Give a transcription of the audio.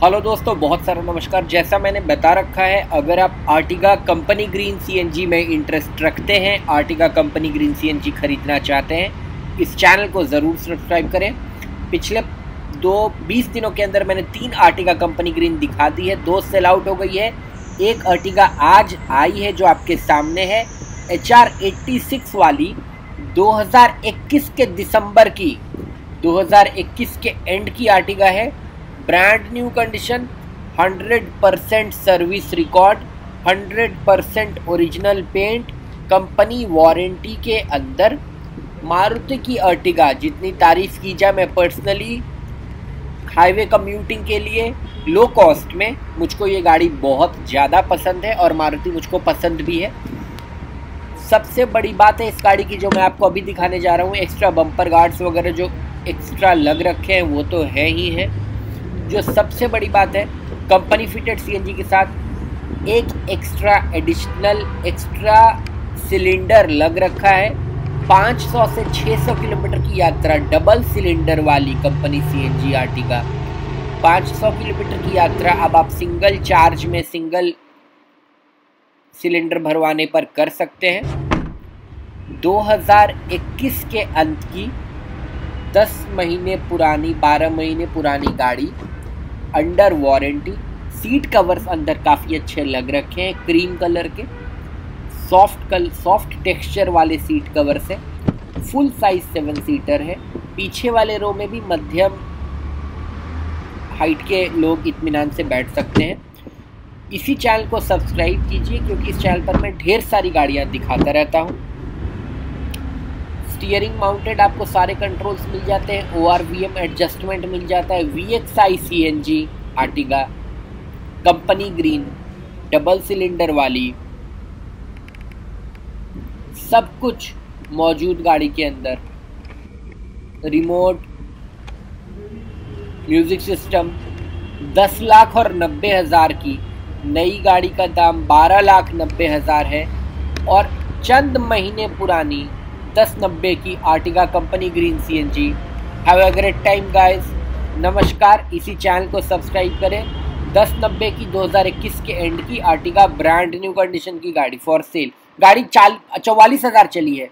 Hello दोस्तों, बहुत सारा नमस्कार। जैसा मैंने बता रखा है, अगर आप आर्टिगा कंपनी ग्रीन सीएनजी में इंटरेस्ट रखते हैं, आर्टिगा कंपनी ग्रीन सीएनजी खरीदना चाहते हैं, इस चैनल को ज़रूर सब्सक्राइब करें। पिछले दो, बीस दिनों के अंदर मैंने तीन आर्टिगा कंपनी ग्रीन दिखा दी है। दो सेल आउट हो गई है। एक आर्टिगा आज आई है, जो आपके सामने है। एच आर वाली 2021 के दिसंबर की 2021 के एंड की आर्टिगा है। Brand new condition 100 percent service record 100 percent original paint, company warranty के अंदर। मारुति की अर्टिगा, जितनी तारीफ़ की जाए मैं पर्सनली हाईवे कम्यूटिंग के लिए लो कॉस्ट में, मुझको ये गाड़ी बहुत ज़्यादा पसंद है और मारुति मुझको पसंद भी है। सबसे बड़ी बात है इस गाड़ी की जो मैं आपको अभी दिखाने जा रहा हूँ एक्स्ट्रा बम्पर गार्ड्स वगैरह जो एक्स्ट्रा लग रखे हैं, वो तो है ही है। जो सबसे बड़ी बात है कंपनी फिटेड सीएनजी के साथ, एक एक्स्ट्रा एडिशनल एक्स्ट्रा सिलेंडर लग रखा है। 500 से 600 किलोमीटर की यात्रा डबल सिलेंडर वाली कंपनी सीएनजी आर्टिगा 500 किलोमीटर की यात्रा, अब आप सिंगल चार्ज में सिंगल सिलेंडर भरवाने पर कर सकते हैं। 2021 के अंत की 10 महीने पुरानी 12 महीने पुरानी गाड़ी अंडर वारंटी, सीट कवर्स अंदर काफ़ी अच्छे लग रखे हैं, क्रीम कलर के। सॉफ्ट कल, सॉफ्ट टेक्सचर वाले सीट कवर्स हैं। फुल साइज़ सेवन सीटर है। पीछे वाले रो में भी मध्यम हाइट के लोग इतमान से बैठ सकते हैं। इसी चैनल को सब्सक्राइब कीजिए, क्योंकि इस चैनल पर मैं ढेर सारी गाड़ियाँ दिखाता रहता हूँ। स्टीयरिंग माउंटेड आपको सारे कंट्रोल्स मिल जाते हैं। O R V M adjustment मिल जाता है। V X I C N G Ertiga company green double cylinder वाली, सब कुछ मौजूद गाड़ी के अंदर। रिमोट म्यूज़िक सिस्टम दस लाख और नब्बे हज़ार की। नई गाड़ी का दाम बारह लाख नब्बे हज़ार है। और चंद महीने पुरानी दस नब्बे की Ertiga company green C N G have a great time guys नमस्कार। इसी चैनल को सब्सक्राइब करें। दस नब्बे की 2021 के एंड की आर्टिगा ब्रांड न्यू कंडीशन की गाड़ी फॉर सेल गाड़ी चाल चौवालीस हज़ार चली है।